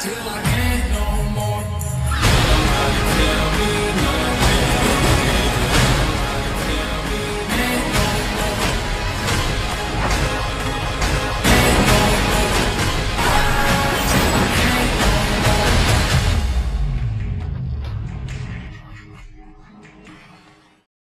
till I can't no